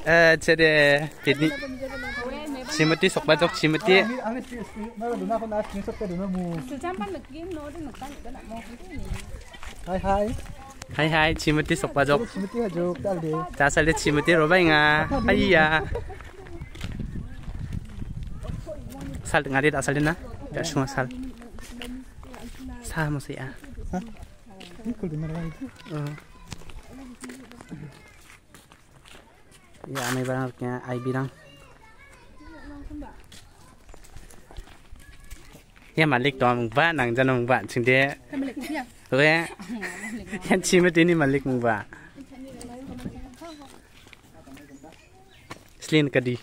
Eh, jadi ini Cimeti sok bajok cimeti. Ani si na do na ko na screenshot ka do na mo. Sejampan lagi no din nagtan ka na mo kito ni. Hai hai. Hai hai cimeti sok bajok. Smiti ha jok dal de. Dasar dia cimeti robai nga. Iya. Sal ngadi asal dia na. Ya semua sal. Sama sih ya. Ni ko din na lang. Ya, may barangnya ay bilang. Ya malik to mong ba nang jan mong ba sing de. Oke. Yan cimeti ni malik mong ba. Slin kadi.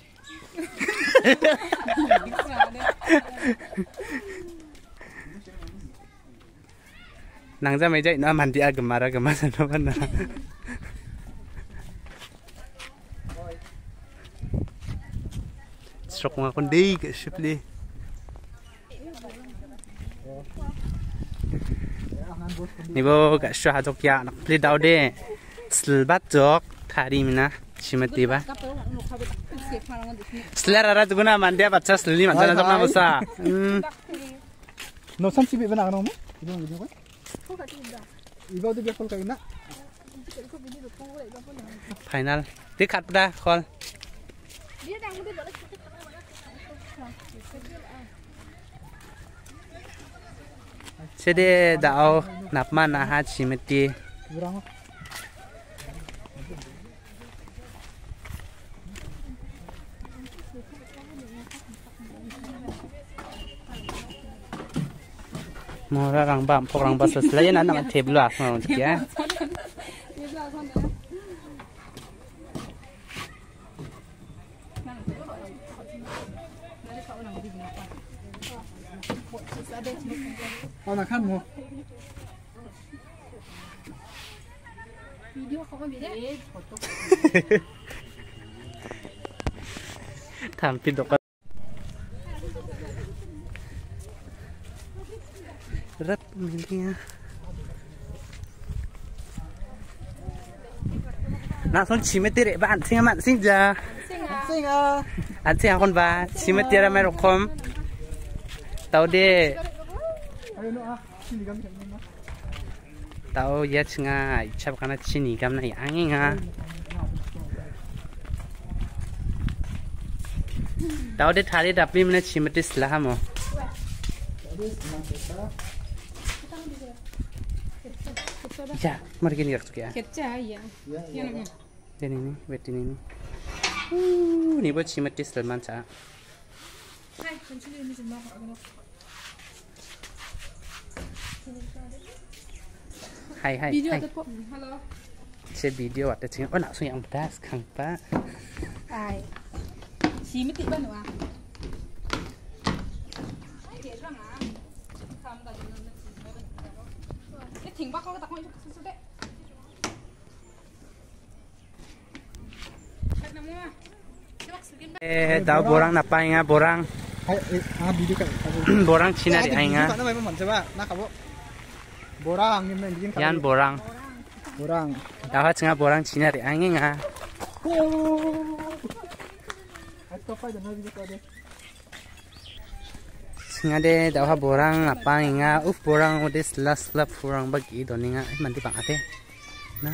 nang ra mấy dậy nó màn đi à gầm mà ra gầm mà nó vẫn shock mga kunday kasyempre nibo kasyo hadok ya nakpli daw de slbat jok tarim na shimati ba slera rat guna mandi apa cah slili mandi na jok na busa no sam sibi bina kanong mo ibo ngayon ko ibo di biakul kain na Final, dekat dah call. Dia dah mungkin boleh. Sẽ đi đạo nạp man à ha chimati Kurang. Mura rang bam pok rang bas selain anak nak table lah mau cik ya. Au na kan mo. video kau kan beda. Tham pin dok. Rap milia. Nak son chimati re ba anting amat sing ja. Sing ah. Anting akon ba chimati ra mai rokom. Tau de Ayo no ah. Sini gam kan na. tao ya chinga ichap kana chini gam na yangi nga tao de thari dapi mne chimati slah mo. Ya mar gini yak ya Kecah ya. Ya ya. den ini beti ini uh ni. Bo chimati salman cha Hai, hai hai Video hai ada po. Halo. che video ona so yang das khang pa Ai. Si mesti ban wa. Cái thỉnh bác có cái tặng cho số số đấy. Thật nằm mua. Cái bác sử dụng eh tao borang na pa nga borang Ah borang china di ai nga Ka na mai man coba. Na ka bo. Borang yan borang Borang. tao chinga borang china di ai nga Hai to pa na video ka de. singa de dawa borang apa nga uf borang ode slas slap borang bagi doninga eh manti pang ate na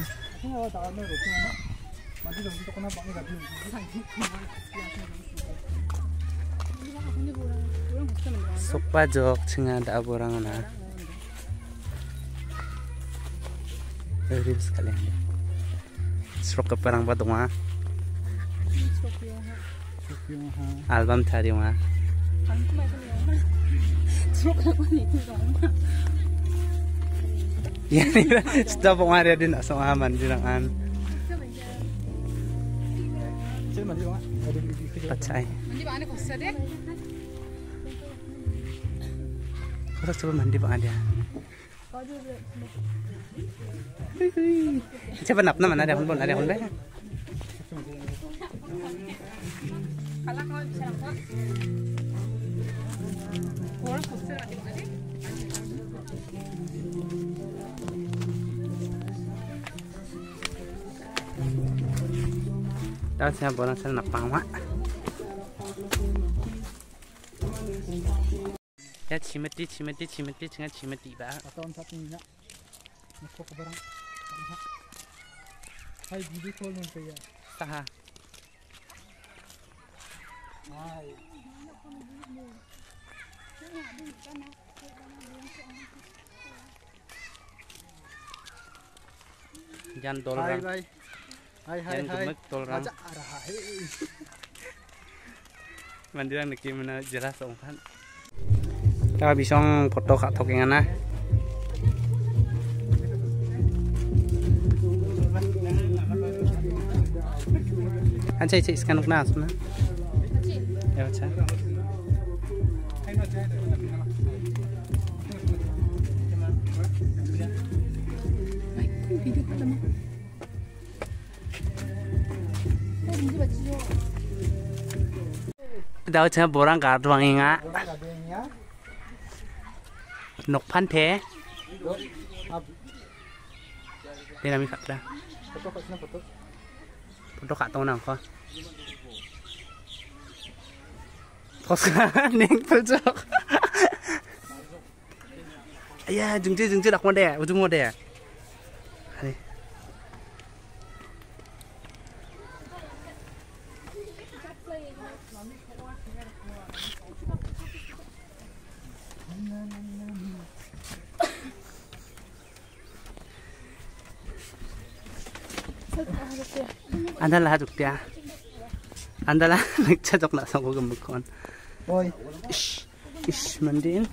sokpa jok. Singa da borang na ribs kalian srok ke perang ba donga album thari ma ya ni stop ngare din asong aman dinangan Cil mati bang. Ada video. pacai Nanti bang ada kosa Terus coba mandi Bang Ada. Coba nap nama ada handphone, ada handphone. Kalau mau bisa nap. Orang kusir ada Tahu saya bolang saya nak pamak. Ya cimetit, cimetit, cimetit, cengat cimetit ba. Atau empat minyak. Barang. Hai bibi kau nanti ya. Taha. Hai. Jangan dolar. Hai, hai. Hai, hai, Jangan gemek dolar. Aja arah. Mandiran lagi mana jelas omkan. Kita bisong foto kak tokingan nah. Anca cek skanuk nas mana? Ya baca. Daw cha borang ka tuang inga. nọc phan thế đây là mình khắc ra foto khắc tông nào con Oscar nên phơi chọc. Ai da, chúng chưa chúng chưa đọc một đẻ, chúng một đẻ. Andala haduk pia. Andala nagchadok na sa gugum kon. Oy. Ish. Ish mandin.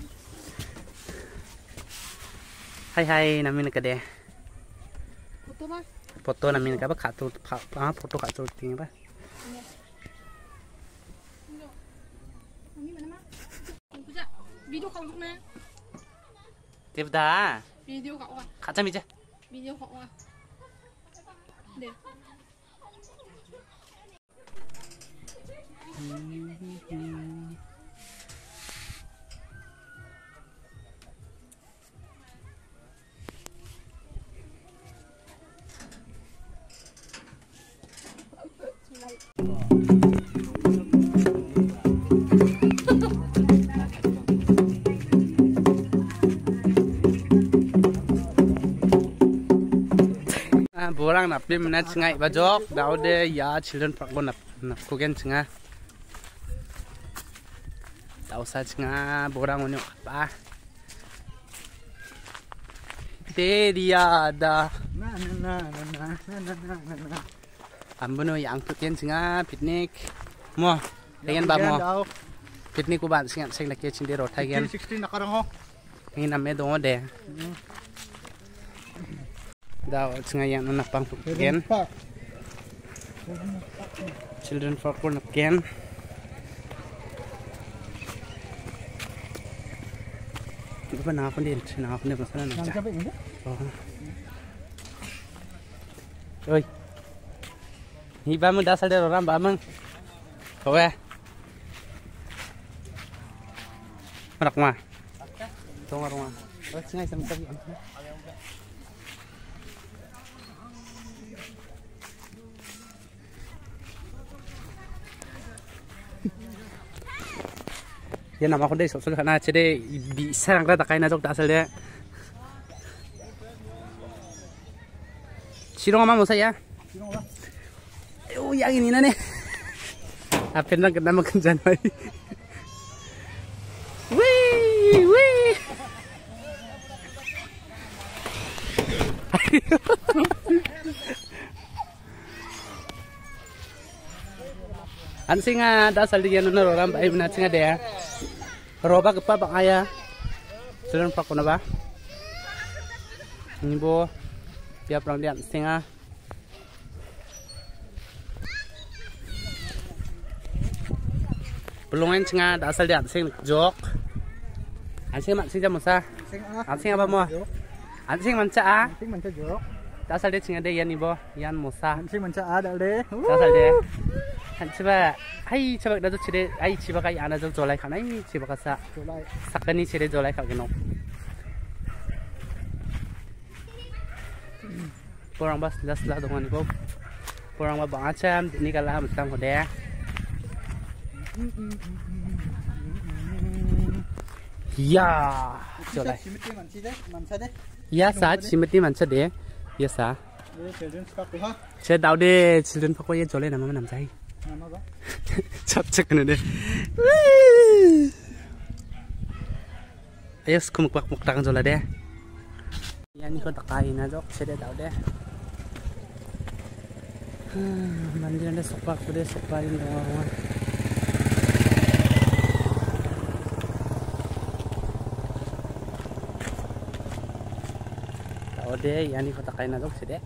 Hai hai namin ka de. Photo ba? Photo namin ka ba khatu pa photo khatu tinga ba. 비디오 가고 네. 대부다. 비디오 가고 가. 가자 미자. 비디오 가고 가. 네. 음, 음. borang nap lim na chingai ba jok de ya children park bon nap nap ko gen chinga. Daw sa chinga borang onyo pa. De dia da. Na na na na na na na na na. Ambono yang tu ken chinga picnic. Mo. Tegen ba mo. Ko ba singa sing laki ching de ro thai gen. 16 nakarang ho. Ngi nam me dongo de daw sa ngayon na napang again children for corn again Ito pa nakakon din. Nakakon din. Masala na siya. Oo. Uy. Hiba mo dasal dero ram ba mang. Kowe. Marak ma. Tongar ma. Rat singa isam sabi. ya nama aku deh sosol karena cede bisa nggak tak kain aja asal deh sirong mama mau saya oh yang ini nane apa yang kena makan Januari wih wih Ansinga dasal dia nur orang baik menatsinga deh roba ke papa bang aya sudah pak kuna ba ini bo. Dia perang dian singa pelongan singa da asal dia sing jok. Ansing mak sing jamusa asing apa mo asing manca a ah? asing manca jok. Tak asal dia singa dia yan ni bo. Yan musa. Asing manca a dah deh da asal dia. 한치바 하이 치바 나도 치레 아이 치바가 ya ya sa cimeti mancha deh, ya sa che dau de children pakwa ye ya na mama nam Nama ba? chap chak ne de ayos kumuk pak muk takang jola de ya ni ko takai na jok che de dau de mandi na sopak ko de sopak ni ngwa Tao de, yani ko takay na jok che de.